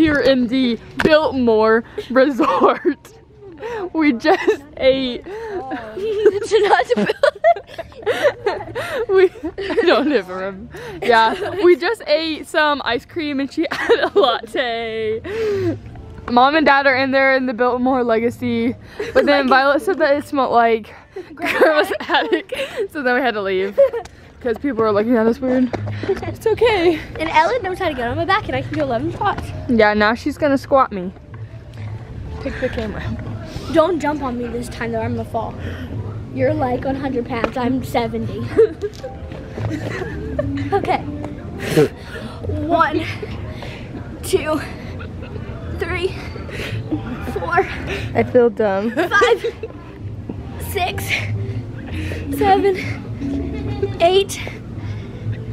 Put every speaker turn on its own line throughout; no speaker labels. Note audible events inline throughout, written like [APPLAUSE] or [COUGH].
Here in the Biltmore Resort. We just ate. [LAUGHS] we I don't live even remember. Yeah, we just ate some ice cream and she [LAUGHS] had a latte. Mom and dad are in there in the Biltmore Legacy, but then Violet said that it smelled like grandma's attic, so then we had to leave because people were looking at us weird. [LAUGHS] It's okay.
And Ella knows how to get on my back and I can do 11 squats.
Yeah, now she's gonna squat me. Pick the camera.
Don't jump on me this time though, I'm gonna fall. You're like 100 pounds, I'm 70. [LAUGHS] okay. [LAUGHS] One, two, three, four,
I feel dumb.
five, six, seven, eight,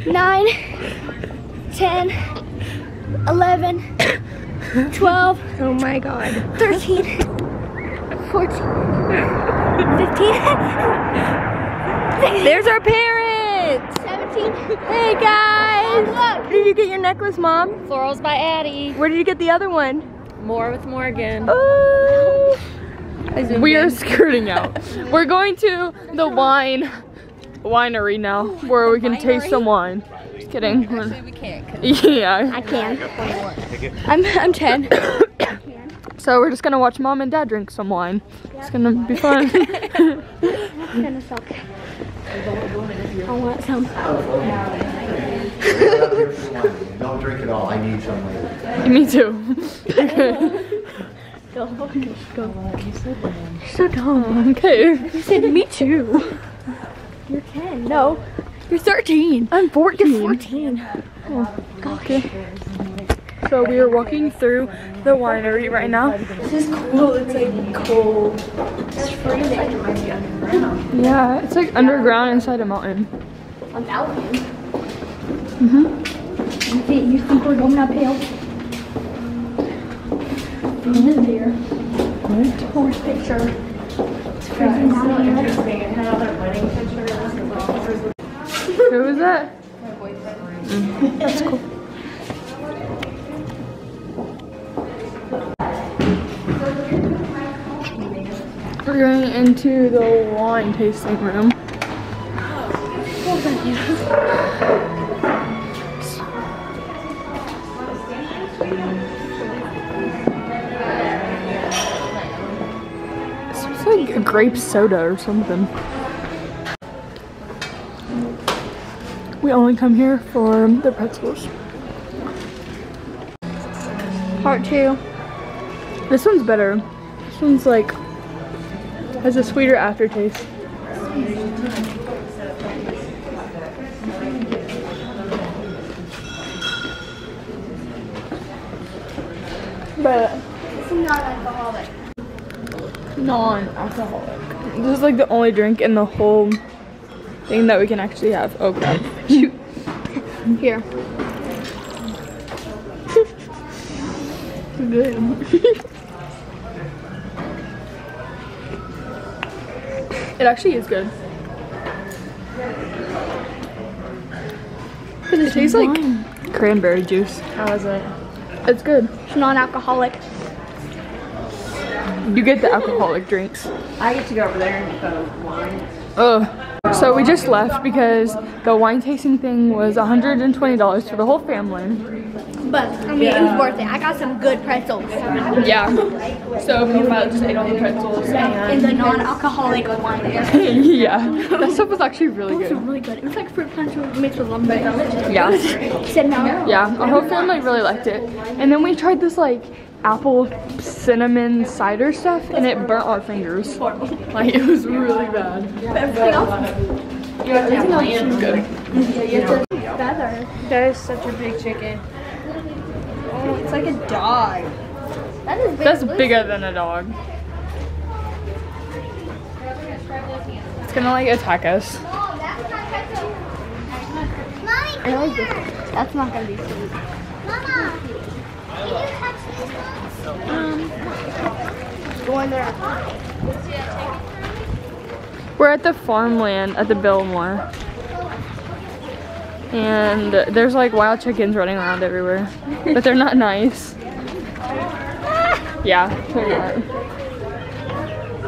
nine, 10, 11, 12. [COUGHS]
Oh my god.
13, 14, 15, [LAUGHS]
There's our parents!
17.
Hey guys!
Oh, look.
Did you get your necklace, mom?
Florals by Addy.
Where did you get the other one?
More with Morgan.
Oh. We are skirting out. [LAUGHS] We're going to the wine winery now, where we can taste some wine. Just kidding.
Actually, we can't. [LAUGHS]
Yeah.
I can. I'm, I'm 10. [COUGHS]
So we're just gonna watch mom and dad drink some wine. It's gonna be fun.
I'm gonna suck. I want some.
Don't drink it all. I need some later. [LAUGHS]
Me too. [LAUGHS]
Go, go, go.
so dumb. Okay.
You said me too. You're 10. No. You're 13.
I'm 14.
You're 14.
Okay. So we are walking through the winery right now. This is cool. It's like cold.
It's freezing.
Yeah, it's like underground inside a mountain.
I'm out. Mm-hmm. You think, you think we're going uphill? We live here. Horse picture. It's freezing down here.
Who was that? Mm, That's cool. We're going into the wine tasting room. Oh, thank you. It's like a grape soda or something. We only come here for the pretzels.
Part two.
This one's better. This one's like has a sweeter aftertaste. But
It's not alcoholic.
non-alcoholic. This is like the only drink in the whole thing that we can actually have. Oh crap. Shoot. Here. Good. [LAUGHS] it actually is good. It tastes like cranberry juice.
How is it?
It's good.
It's non-alcoholic.
You get the alcoholic drinks.
I get to go over there and put wine.
Ugh. So we just left because the wine tasting thing was $120 for the whole family.
But, I mean, it was worth it. I got some good pretzels.
Yeah. So me and Violet just ate all the pretzels
In
and
the non-alcoholic wine there. [LAUGHS]
yeah, that stuff was actually really good.
It was
good.
really good. It was like fruit punch mixed with lemon.
Yeah, [LAUGHS]
Said no.
yeah. Our whole family really liked it. And then we tried this like apple cinnamon cider stuff, and it burnt our fingers. Like it was really bad.
But everything else
Everything else was good.
better.
That is such a big chicken. Oh, it's like a dog.
That is big.
That's bigger than a dog. It's gonna like attack us.
I like this. That's not gonna be sweet. Um, go in there.
We're at the farmland at the Biltmore. And there's like wild chickens running around everywhere. But they're not nice. Yeah, they're not.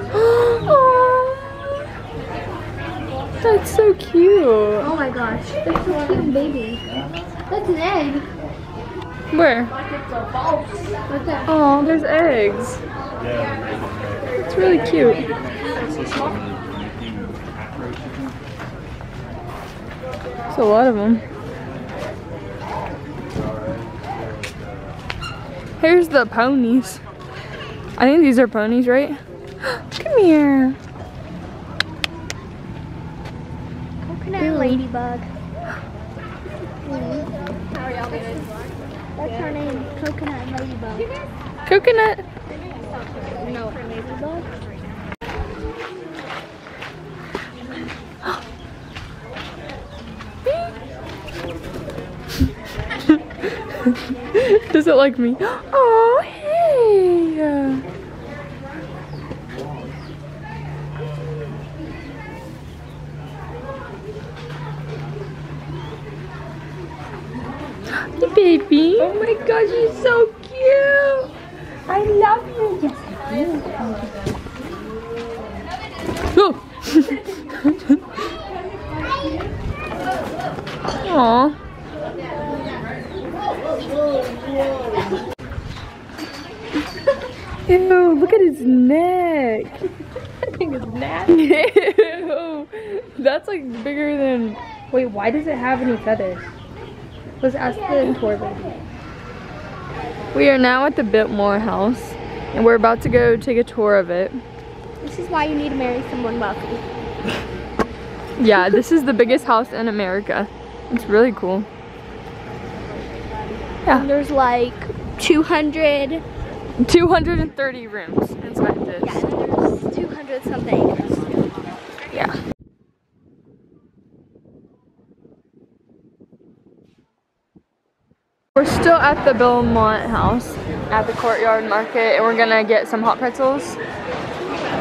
[GASPS] That's so cute.
Oh my gosh, that's so cute, baby. That's an egg.
Where? Oh, there's eggs. It's really cute. There's a lot of them. Here's the ponies. I think these are ponies, right? [GASPS] Come here.
Coconut ladybug. [GASPS] That's her name, Coconut Ladybug.
Coconut.
No, Ladybug. [LAUGHS]
Does it like me? Oh, [GASPS] hey. Hey, baby.
Oh my gosh, you're so cute. I love you. Yes, I do.
Oh. [LAUGHS] Aw. [LAUGHS] Ew, look at his neck. [LAUGHS]
I think it's nasty.
Ew. That's like bigger than.
Wait, why does it have any feathers? Let's ask the tour lady.
We are now at the Biltmore house and we're about to go take a tour of it.
This is why you need to marry someone wealthy.
Yeah, this is the biggest house in America. It's really cool. Yeah.
And there's like 200,
230 rooms inside this.
yeah, and there's 200 something acres.
Yeah. We're still at the Biltmore house at the courtyard market and we're gonna get some hot pretzels.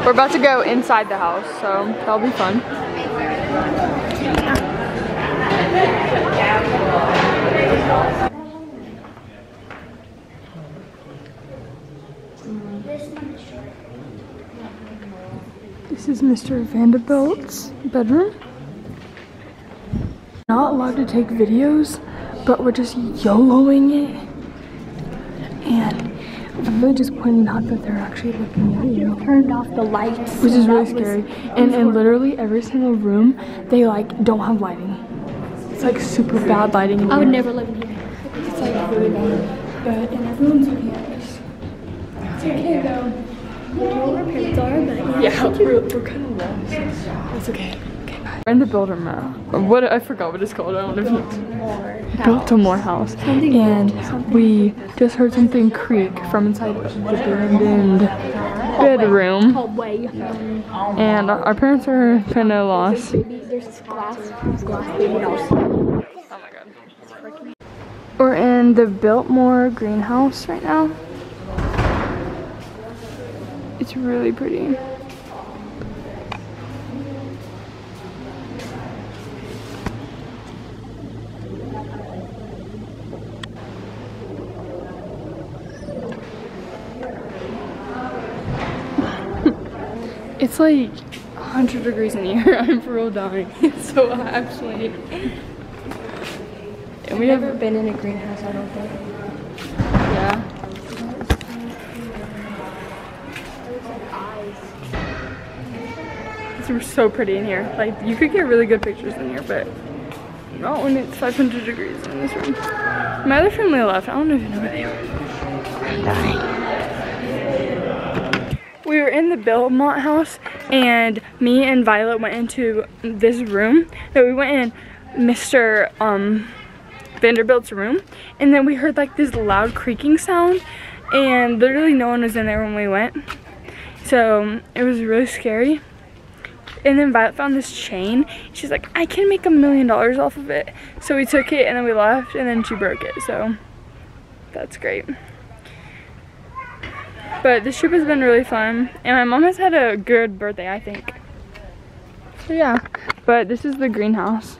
We're about to go inside the house, so that'll be fun. This is Mr. Vanderbilt's bedroom. Not allowed to take videos, but we're just YOLOing it. And I'm really just pointing out that they're actually looking at you.
Turned off the lights.
Which is really scary. And in literally every single room, they like don't have lighting. It's like super bad lighting in
I would never live in here.
It's like really bad. But and everyone's at us. It's okay though.
Our parents are, but
Yeah, we're, we're kind of lost. It's okay. We're in the builder mall. What I forgot what it's called. I don't know if it's Biltmore House. And we just heard something creak from inside the abandoned bedroom.
hallway.
And our parents are kind of lost.
There's glass, glass.
Oh my god. We're in the Biltmore greenhouse right now. It's really pretty. It's like 100 degrees in here. [LAUGHS] I'm for real dying. [LAUGHS] It's so hot actually. And we have
Never been in a greenhouse, I don't think.
yeah. It's so pretty in here. Like you could get really good pictures in here, but not when it's 500 degrees in this room. My other family left. I don't even know where they are. We were the Biltmore house, and me and Violet went into this room. No, we went in Mr. Um, Vanderbilt's room, and then we heard like this loud creaking sound, and literally no one was in there when we went. So it was really scary. And then Violet found this chain. She's like, I can make a million dollars off of it. So we took it and then we left and then she broke it. So that's great. But this trip has been really fun. And my mom has had a good birthday, I think. So yeah. But this is the greenhouse.